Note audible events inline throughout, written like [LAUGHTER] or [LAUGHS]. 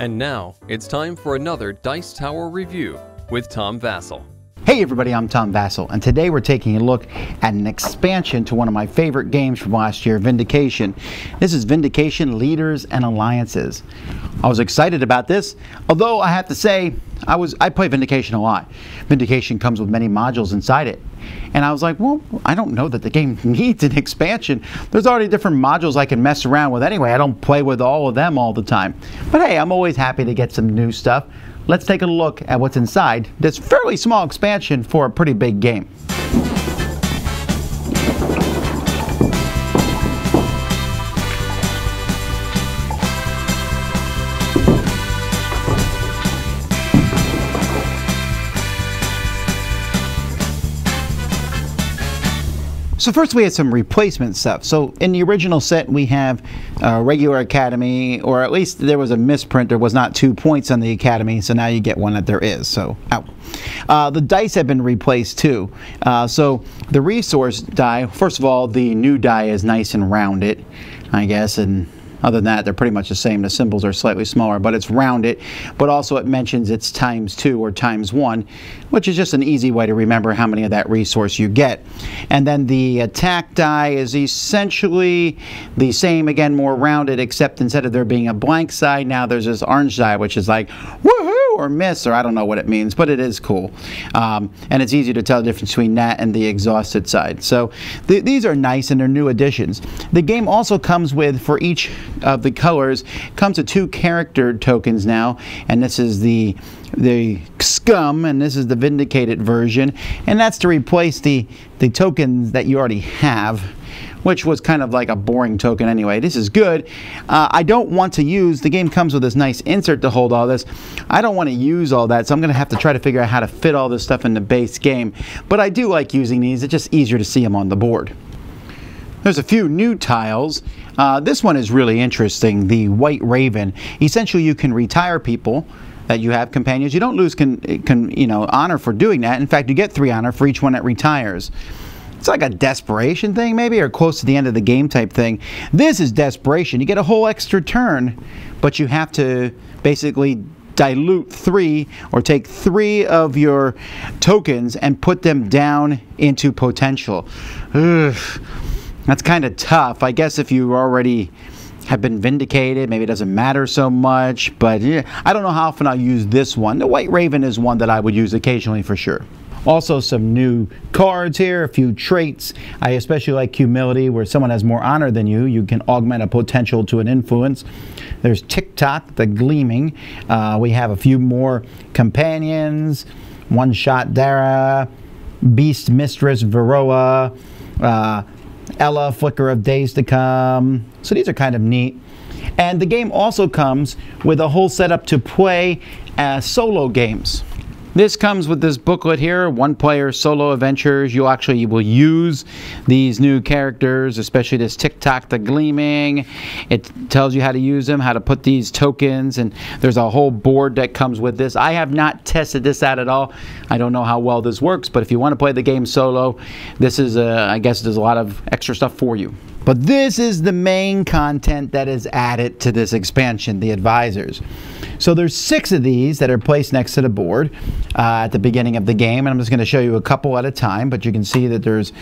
And now it's time for another Dice Tower review with Tom Vasel. Hey everybody, I'm Tom Vasel, and today we're taking a look at an expansion to one of my favorite games from last year, Vindication. This is Vindication Leaders and Alliances. I was excited about this, although I have to say, I was I play Vindication a lot. Vindication comes with many modules inside it. And I was like, well, I don't know that the game [LAUGHS] needs an expansion. There's already different modules I can mess around with anyway. I don't play with all of them all the time. But hey, I'm always happy to get some new stuff let's take a look at what's inside this fairly small expansion for a pretty big game. So first we had some replacement stuff. So in the original set we have uh, regular Academy, or at least there was a misprint. There was not two points on the Academy, so now you get one that there is. So out. Uh, the dice have been replaced too. Uh, so the resource die, first of all, the new die is nice and rounded, I guess, and other than that, they're pretty much the same. The symbols are slightly smaller, but it's rounded. But also it mentions it's times two or times one, which is just an easy way to remember how many of that resource you get. And then the attack die is essentially the same, again, more rounded, except instead of there being a blank side, now there's this orange die, which is like, woohoo! Or miss, or I don't know what it means, but it is cool. Um, and it's easy to tell the difference between that and the exhausted side. So th these are nice and they're new additions. The game also comes with, for each of the colors, comes with two character tokens now, and this is the the scum and this is the vindicated version and that's to replace the the tokens that you already have which was kind of like a boring token anyway. This is good. Uh, I don't want to use, the game comes with this nice insert to hold all this. I don't want to use all that, so I'm going to have to try to figure out how to fit all this stuff in the base game. But I do like using these. It's just easier to see them on the board. There's a few new tiles. Uh, this one is really interesting, the White Raven. Essentially, you can retire people that you have companions. You don't lose con, con, you know, honor for doing that. In fact, you get three honor for each one that retires. It's like a desperation thing, maybe, or close to the end of the game type thing. This is desperation. You get a whole extra turn, but you have to basically dilute three or take three of your tokens and put them down into potential. Ugh. That's kind of tough. I guess if you already have been vindicated, maybe it doesn't matter so much, but yeah, I don't know how often I'll use this one. The White Raven is one that I would use occasionally for sure. Also some new cards here, a few traits. I especially like humility, where someone has more honor than you. You can augment a potential to an influence. There's Tick-Tock, the Gleaming. Uh, we have a few more companions. One Shot Dara, Beast Mistress Varroa, uh, Ella, Flicker of Days to Come. So these are kind of neat. And the game also comes with a whole setup to play uh, solo games. This comes with this booklet here, one player solo adventures. You actually will use these new characters, especially this Tick-Tock the Gleaming. It tells you how to use them, how to put these tokens, and there's a whole board that comes with this. I have not tested this out at all. I don't know how well this works, but if you want to play the game solo, this is, uh, I guess there's a lot of extra stuff for you. But this is the main content that is added to this expansion, the advisors. So there's six of these that are placed next to the board uh, at the beginning of the game, and I'm just going to show you a couple at a time, but you can see that there's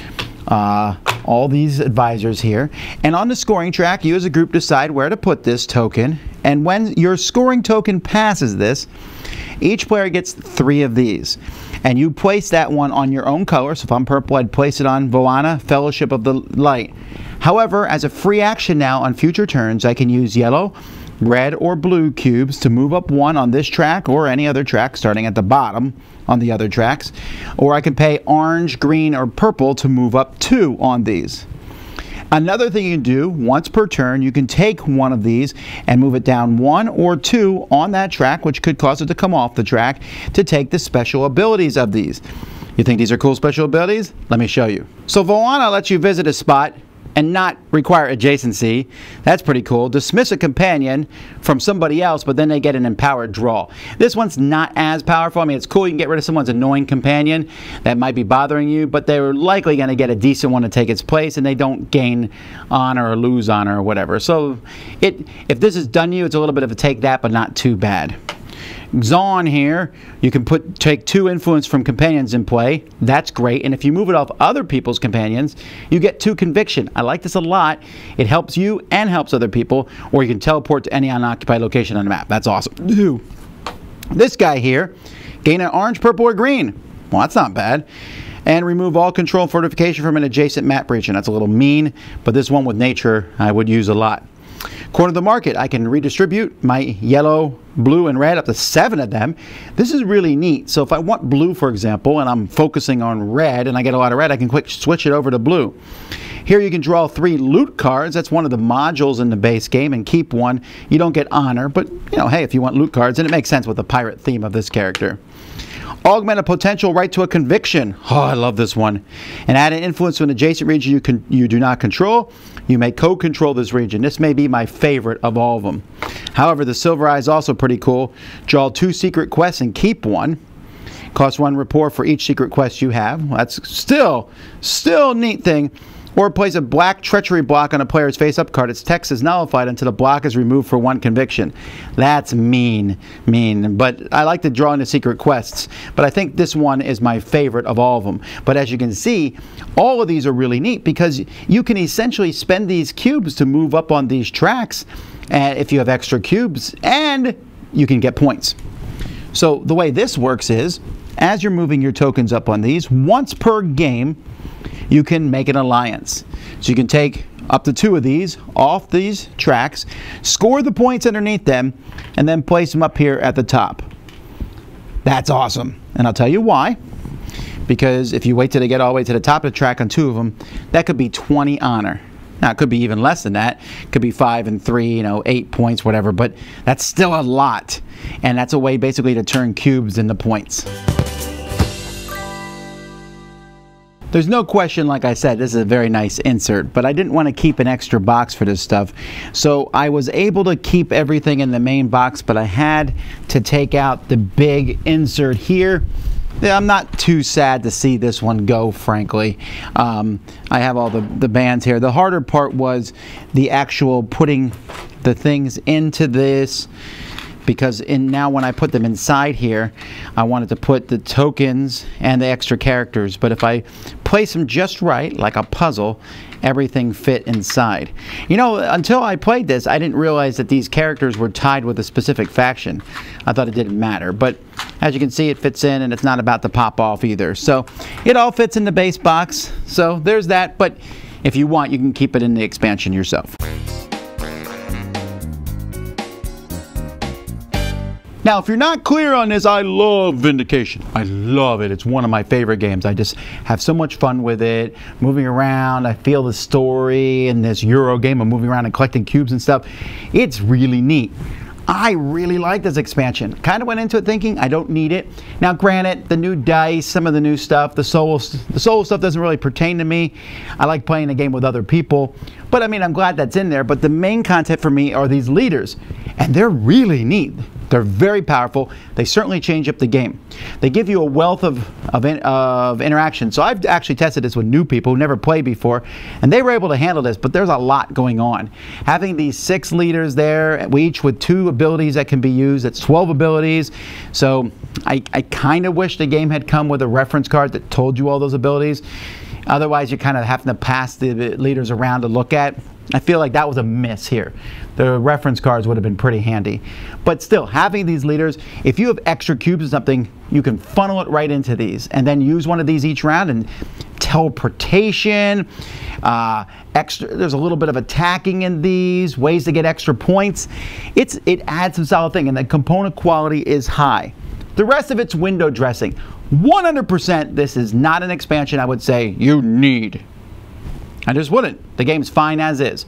uh, all these advisors here. And on the scoring track, you as a group decide where to put this token, and when your scoring token passes this, each player gets three of these. And you place that one on your own color. So if I'm purple, I'd place it on Voana, Fellowship of the Light. However, as a free action now on future turns, I can use yellow, red or blue cubes to move up one on this track or any other track starting at the bottom on the other tracks. Or I can pay orange, green, or purple to move up two on these. Another thing you can do, once per turn, you can take one of these and move it down one or two on that track, which could cause it to come off the track, to take the special abilities of these. You think these are cool special abilities? Let me show you. So Voana lets you visit a spot and not require adjacency. That's pretty cool. Dismiss a companion from somebody else, but then they get an empowered draw. This one's not as powerful. I mean, it's cool you can get rid of someone's annoying companion that might be bothering you, but they're likely going to get a decent one to take its place, and they don't gain honor or lose honor or whatever. So, it if this is done you, it's a little bit of a take that, but not too bad. Zaun here, you can put take two influence from companions in play. That's great. And if you move it off other people's companions, you get two conviction. I like this a lot. It helps you and helps other people. Or you can teleport to any unoccupied location on the map. That's awesome. This guy here, gain an orange, purple, or green. Well, that's not bad. And remove all control fortification from an adjacent map region. That's a little mean, but this one with nature I would use a lot. Corner of the market, I can redistribute my yellow, blue, and red up to seven of them. This is really neat. So if I want blue, for example, and I'm focusing on red and I get a lot of red, I can quick switch it over to blue. Here you can draw three loot cards. That's one of the modules in the base game and keep one. You don't get honor, but you know, hey, if you want loot cards, and it makes sense with the pirate theme of this character. Augment a potential right to a conviction. Oh, I love this one. And add an influence to an adjacent region you, can, you do not control. You may co-control this region. This may be my favorite of all of them. However, the Silver Eye is also pretty cool. Draw two secret quests and keep one. Cost one rapport for each secret quest you have. That's still, still neat thing or plays a black treachery block on a player's face-up card. Its text is nullified until the block is removed for one conviction. That's mean, mean. But I like to draw into secret quests. But I think this one is my favorite of all of them. But as you can see, all of these are really neat because you can essentially spend these cubes to move up on these tracks and if you have extra cubes and you can get points. So the way this works is as you're moving your tokens up on these, once per game, you can make an alliance. So you can take up to two of these off these tracks, score the points underneath them, and then place them up here at the top. That's awesome. And I'll tell you why. Because if you wait till they get all the way to the top of the track on two of them, that could be 20 honor. Now, it could be even less than that. It could be five and three, you know, eight points, whatever, but that's still a lot. And that's a way basically to turn cubes into points. There's no question, like I said, this is a very nice insert, but I didn't want to keep an extra box for this stuff. So I was able to keep everything in the main box, but I had to take out the big insert here. I'm not too sad to see this one go, frankly. Um, I have all the, the bands here. The harder part was the actual putting the things into this because in now when I put them inside here I wanted to put the tokens and the extra characters. But if I place them just right like a puzzle everything fit inside. You know until I played this I didn't realize that these characters were tied with a specific faction. I thought it didn't matter. But as you can see it fits in and it's not about to pop off either. So it all fits in the base box. So there's that. But if you want you can keep it in the expansion yourself Now, if you're not clear on this, I love Vindication. I love it. It's one of my favorite games. I just have so much fun with it. Moving around, I feel the story in this Euro game of moving around and collecting cubes and stuff. It's really neat. I really like this expansion. Kind of went into it thinking I don't need it. Now, granted, the new dice, some of the new stuff, the solo, the solo stuff doesn't really pertain to me. I like playing the game with other people. But I mean, I'm glad that's in there. But the main content for me are these leaders, and they're really neat. They're very powerful. They certainly change up the game. They give you a wealth of, of, in, of, interaction. So I've actually tested this with new people who never played before, and they were able to handle this, but there's a lot going on. Having these six leaders there, each with two abilities that can be used, that's 12 abilities. So I, I kind of wish the game had come with a reference card that told you all those abilities. Otherwise, you're kind of having to pass the leaders around to look at. I feel like that was a miss here. The reference cards would have been pretty handy. But still, having these leaders, if you have extra cubes or something, you can funnel it right into these and then use one of these each round and teleportation, uh, extra, there's a little bit of attacking in these, ways to get extra points. It's, it adds some solid thing and the component quality is high. The rest of it's window dressing. 100% this is not an expansion I would say you need. I just wouldn't. The game's fine as is.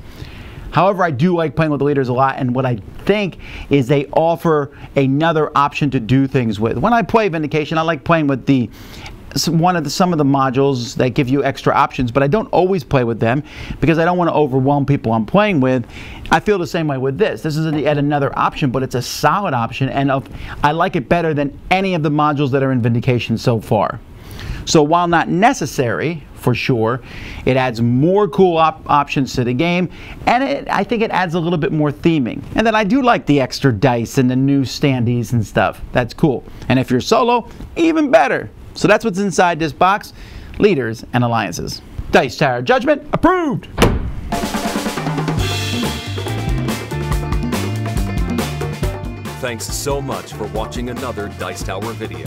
However, I do like playing with the leaders a lot, and what I think is they offer another option to do things with. When I play Vindication, I like playing with the one of the, some of the modules that give you extra options, but I don't always play with them because I don't want to overwhelm people I'm playing with. I feel the same way with this. This is yet another option, but it's a solid option, and of, I like it better than any of the modules that are in Vindication so far. So while not necessary for sure, it adds more cool op options to the game, and it, I think it adds a little bit more theming. And then I do like the extra dice and the new standees and stuff. That's cool. And if you're solo, even better. So that's what's inside this box, leaders and alliances. Dice Tower Judgment approved! Thanks so much for watching another Dice Tower video.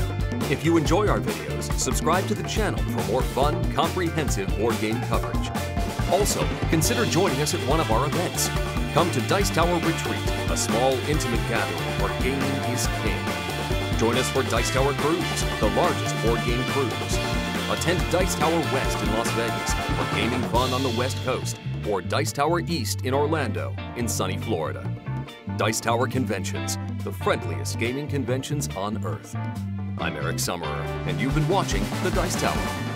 If you enjoy our videos, subscribe to the channel for more fun, comprehensive board game coverage. Also, consider joining us at one of our events. Come to Dice Tower Retreat, a small, intimate gathering where gaming is king. Join us for Dice Tower Cruise, the largest board game cruise. Attend Dice Tower West in Las Vegas for gaming fun on the West Coast, or Dice Tower East in Orlando, in sunny Florida. Dice Tower Conventions, the friendliest gaming conventions on Earth. I'm Eric Summerer, and you've been watching The Dice Tower.